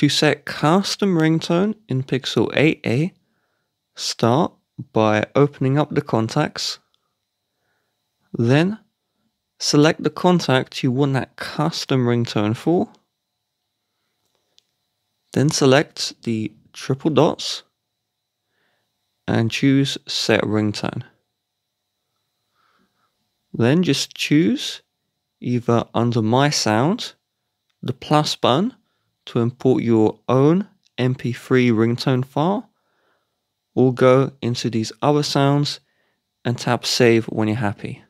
To set custom ringtone in Pixel 8a, start by opening up the contacts. Then select the contact you want that custom ringtone for. Then select the triple dots and choose set ringtone. Then just choose either under my sound, the plus button to import your own MP3 ringtone file, or go into these other sounds and tap save when you're happy.